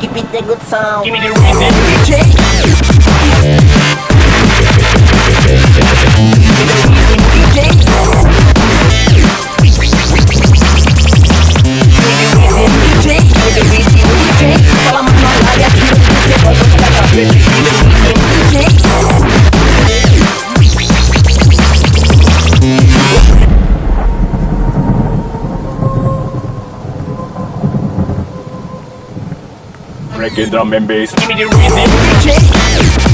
Keep it the good sound. Give me the rhythm. Reggae drum and bass. Give me the rhythm.